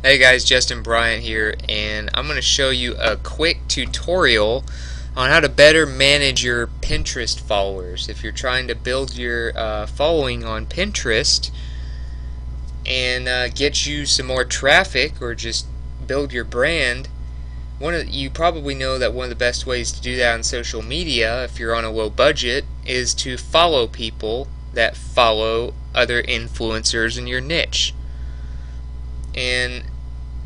Hey guys, Justin Bryant here, and I'm going to show you a quick tutorial on how to better manage your Pinterest followers. If you're trying to build your uh, following on Pinterest and uh, get you some more traffic or just build your brand, one of you probably know that one of the best ways to do that on social media, if you're on a low budget, is to follow people that follow other influencers in your niche and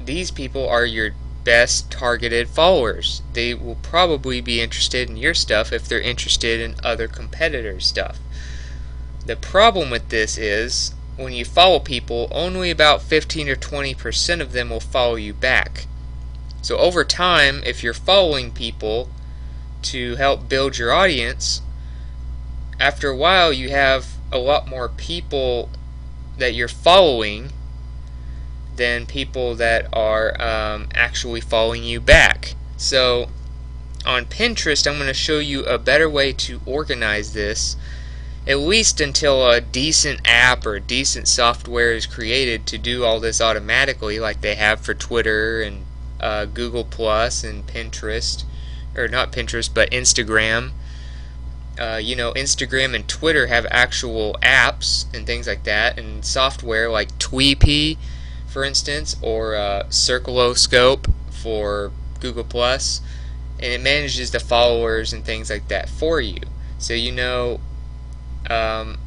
these people are your best targeted followers. They will probably be interested in your stuff if they're interested in other competitors' stuff. The problem with this is when you follow people, only about 15 or 20% of them will follow you back. So over time, if you're following people to help build your audience, after a while you have a lot more people that you're following than people that are um, actually following you back. So on Pinterest, I'm going to show you a better way to organize this, at least until a decent app or decent software is created to do all this automatically, like they have for Twitter and uh, Google Plus and Pinterest, or not Pinterest, but Instagram. Uh, you know, Instagram and Twitter have actual apps and things like that, and software like Tweepi for instance, or uh, Circloscope for Google Plus, and it manages the followers and things like that for you. So you know um,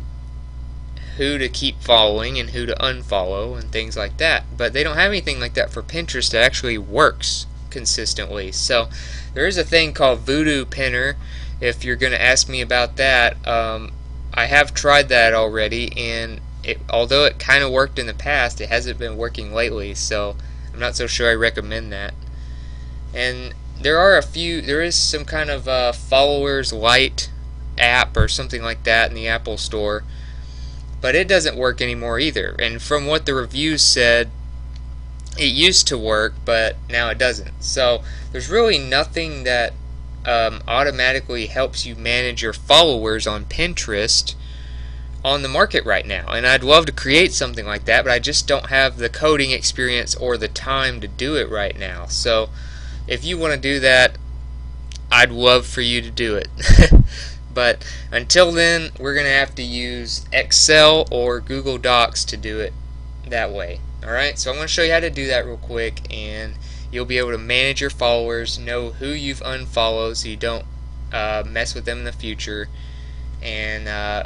who to keep following and who to unfollow and things like that. But they don't have anything like that for Pinterest that actually works consistently. So there is a thing called Voodoo Pinner. If you're going to ask me about that, um, I have tried that already, and it, although it kind of worked in the past, it hasn't been working lately, so I'm not so sure I recommend that. And there are a few, there is some kind of uh, followers light app or something like that in the Apple Store, but it doesn't work anymore either. And from what the reviews said, it used to work, but now it doesn't. So there's really nothing that um, automatically helps you manage your followers on Pinterest on the market right now. And I'd love to create something like that, but I just don't have the coding experience or the time to do it right now. So if you want to do that, I'd love for you to do it. but until then, we're going to have to use Excel or Google Docs to do it that way. Alright, so I'm going to show you how to do that real quick and you'll be able to manage your followers, know who you've unfollowed so you don't uh, mess with them in the future, and uh,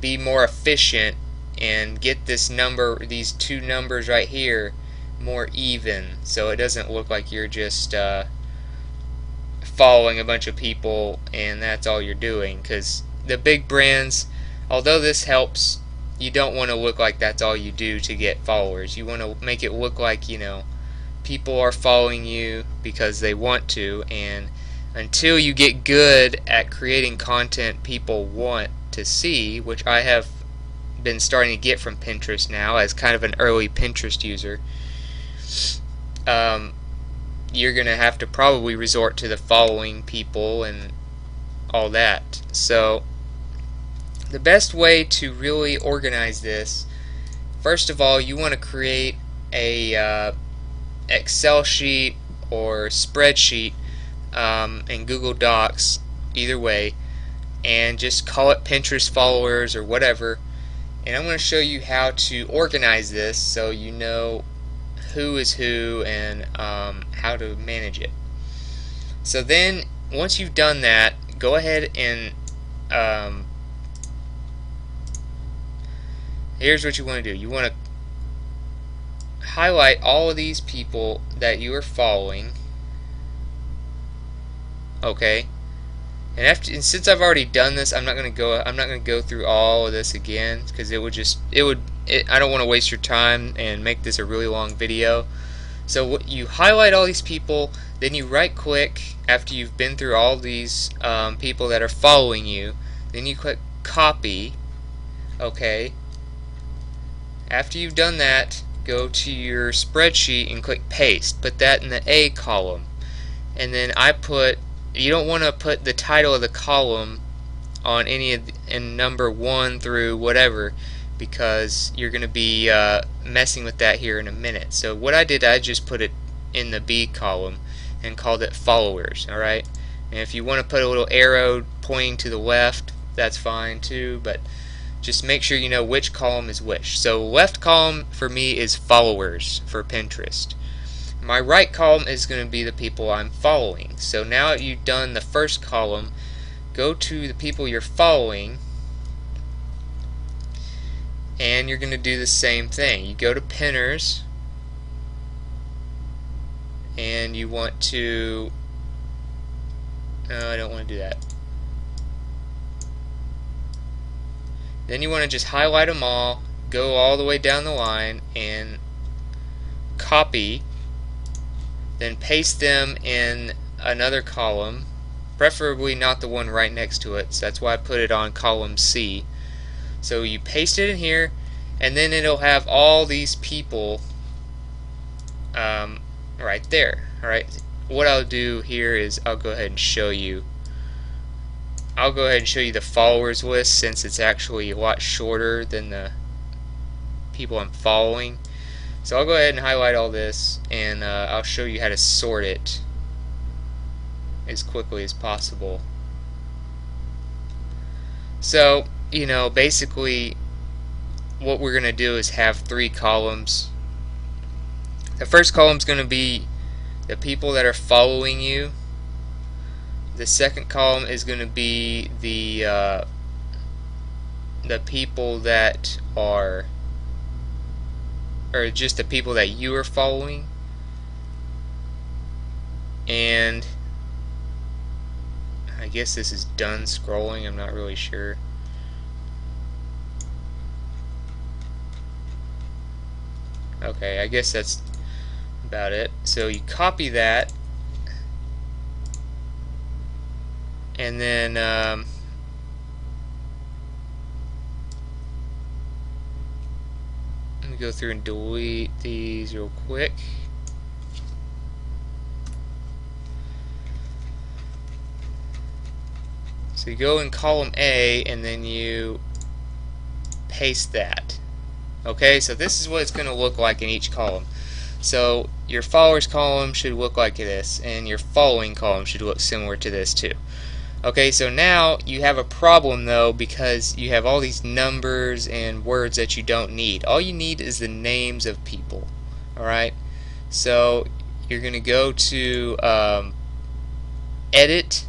be more efficient and get this number, these two numbers right here, more even. So it doesn't look like you're just uh, following a bunch of people and that's all you're doing. Because the big brands although this helps you don't want to look like that's all you do to get followers. You want to make it look like you know people are following you because they want to. And until you get good at creating content people want to see, which I have been starting to get from Pinterest now as kind of an early Pinterest user, um, you're going to have to probably resort to the following people and all that. So, the best way to really organize this, first of all, you want to create a uh, Excel sheet or spreadsheet um, in Google Docs, either way, and just call it Pinterest followers or whatever. And I'm going to show you how to organize this so you know who is who and um, how to manage it. So then once you've done that go ahead and um, here's what you want to do. You want to highlight all of these people that you are following. Okay and after and since I've already done this, I'm not gonna go. I'm not gonna go through all of this again because it would just it would. It, I don't want to waste your time and make this a really long video. So what you highlight all these people, then you right click after you've been through all these um, people that are following you. Then you click copy. Okay. After you've done that, go to your spreadsheet and click paste. Put that in the A column. And then I put you don't want to put the title of the column on any of the, in number one through whatever because you're going to be uh, messing with that here in a minute. So what I did, I just put it in the B column and called it followers. Alright, and if you want to put a little arrow pointing to the left, that's fine too, but just make sure you know which column is which. So left column for me is followers for Pinterest. My right column is going to be the people I'm following. So now you've done the first column, go to the people you're following and you're going to do the same thing. You go to pinners and you want to no, I don't want to do that. Then you want to just highlight them all, go all the way down the line and copy then paste them in another column preferably not the one right next to it so that's why I put it on column C so you paste it in here, and then it'll have all these people um, right there. Alright, what I'll do here is I'll go ahead and show you. I'll go ahead and show you the followers list since it's actually a lot shorter than the people I'm following. So I'll go ahead and highlight all this and uh, I'll show you how to sort it as quickly as possible. So you know, basically what we're going to do is have three columns. The first column is going to be the people that are following you. The second column is going to be the uh, the people that are or just the people that you are following. And I guess this is done scrolling. I'm not really sure. Okay, I guess that's about it. So you copy that, and then um, let me go through and delete these real quick. So you go in column A and then you paste that. Okay, so this is what it's going to look like in each column. So your followers column should look like this, and your following column should look similar to this too. Okay, so now you have a problem though because you have all these numbers and words that you don't need. All you need is the names of people. Alright, so you're going to go to um, Edit,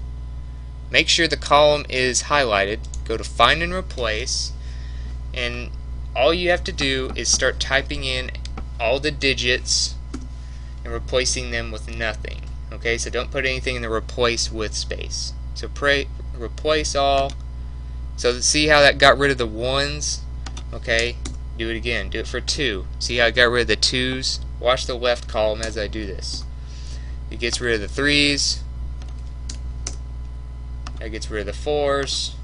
make sure the column is highlighted, go to Find and Replace, and all you have to do is start typing in all the digits and replacing them with nothing. Okay, so don't put anything in the replace with space. So pray, replace all. So see how that got rid of the ones? Okay, do it again. Do it for two. See how I got rid of the twos? Watch the left column as I do this. It gets rid of the threes. That gets rid of the fours.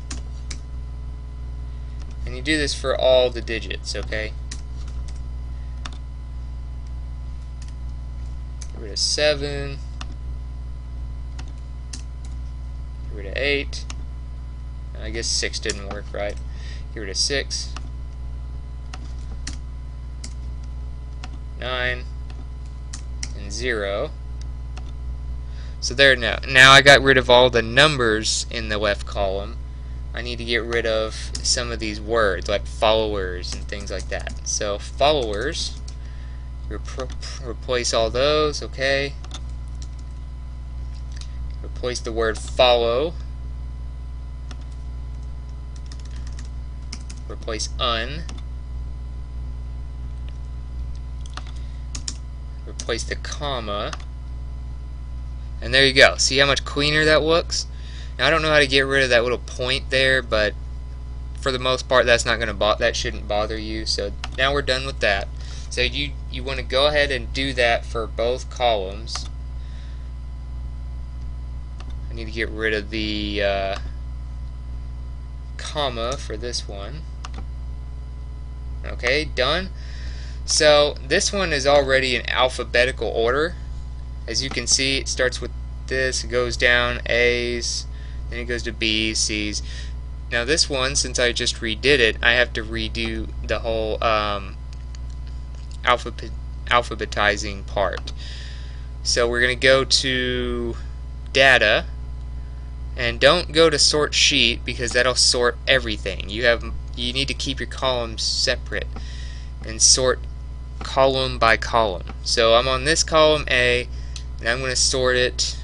And you do this for all the digits, okay? Get rid of 7. Of 8. I guess 6 didn't work right. Rid of 6. 9. And 0. So there now. Now I got rid of all the numbers in the left column. I need to get rid of some of these words like followers and things like that. So followers, replace all those, okay. Replace the word follow. Replace un. Replace the comma. And there you go. See how much cleaner that looks? Now I don't know how to get rid of that little point there, but for the most part that's not going to that shouldn't bother you. So now we're done with that. So you you want to go ahead and do that for both columns. Need to get rid of the uh, comma for this one. Okay, done. So this one is already in alphabetical order. As you can see, it starts with this, it goes down A's, then it goes to B's, C's. now this one, since I just redid it, I have to redo the whole um, alphabet alphabetizing part. So we're going to go to data and don't go to sort sheet because that'll sort everything. You have you need to keep your columns separate and sort column by column. So I'm on this column A and I'm going to sort it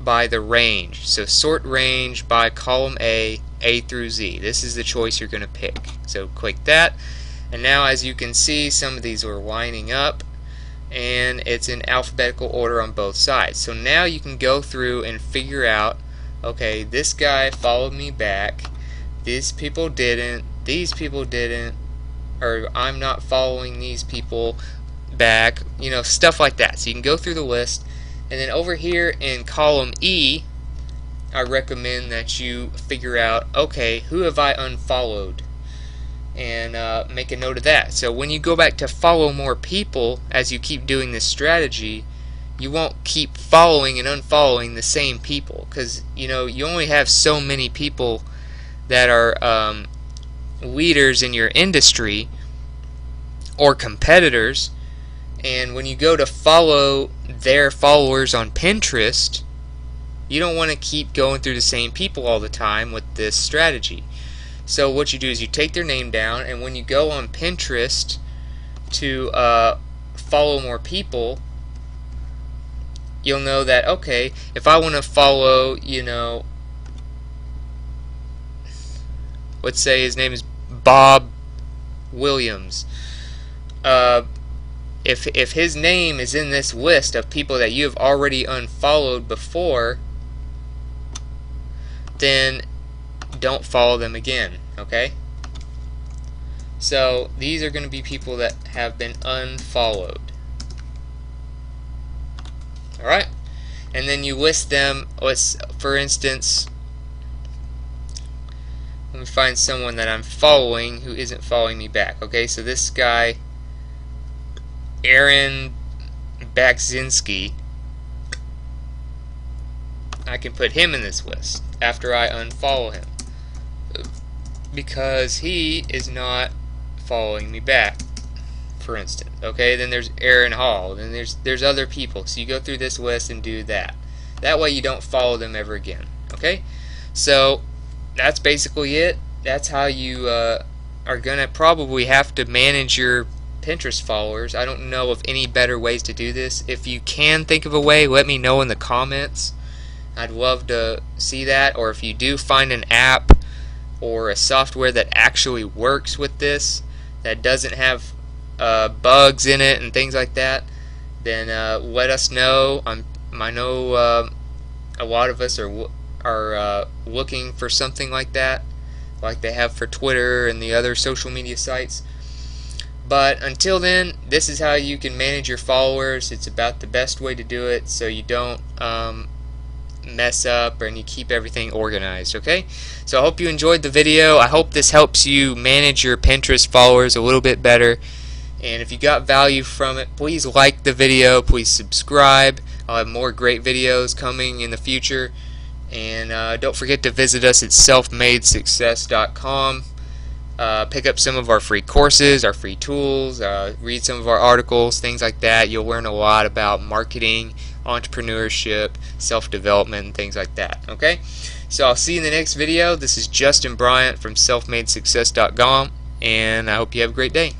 by the range. So sort range by column A, A through Z. This is the choice you're going to pick. So click that and now as you can see some of these are lining up and it's in alphabetical order on both sides. So now you can go through and figure out okay, this guy followed me back, these people didn't, these people didn't, or I'm not following these people back, you know, stuff like that. So you can go through the list, and then over here in column E, I recommend that you figure out, okay, who have I unfollowed? And uh, make a note of that. So when you go back to follow more people, as you keep doing this strategy, you won't keep following and unfollowing the same people because you know you only have so many people that are um, leaders in your industry or competitors and when you go to follow their followers on Pinterest you don't want to keep going through the same people all the time with this strategy. So what you do is you take their name down and when you go on Pinterest to uh, follow more people you'll know that, okay, if I want to follow, you know, let's say his name is Bob Williams. Uh, if, if his name is in this list of people that you have already unfollowed before, then don't follow them again, okay? So these are going to be people that have been unfollowed. Alright? And then you list them, let's, for instance, let me find someone that I'm following who isn't following me back. Okay, so this guy, Aaron Bakzinski, I can put him in this list after I unfollow him because he is not following me back for instance. Okay, then there's Aaron Hall, then there's there's other people. So you go through this list and do that. That way you don't follow them ever again. Okay, so that's basically it. That's how you uh, are gonna probably have to manage your Pinterest followers. I don't know of any better ways to do this. If you can think of a way, let me know in the comments. I'd love to see that. Or if you do find an app or a software that actually works with this, that doesn't have uh, bugs in it and things like that, then uh, let us know. I'm, I know uh, a lot of us are are uh, looking for something like that, like they have for Twitter and the other social media sites. But until then, this is how you can manage your followers. It's about the best way to do it so you don't um, mess up and you keep everything organized, okay? So I hope you enjoyed the video. I hope this helps you manage your Pinterest followers a little bit better. And if you got value from it, please like the video, please subscribe. I'll have more great videos coming in the future. And uh, don't forget to visit us at selfmadesuccess.com. Uh, pick up some of our free courses, our free tools, uh, read some of our articles, things like that. You'll learn a lot about marketing, entrepreneurship, self-development, things like that. Okay? So I'll see you in the next video. This is Justin Bryant from selfmadesuccess.com, and I hope you have a great day.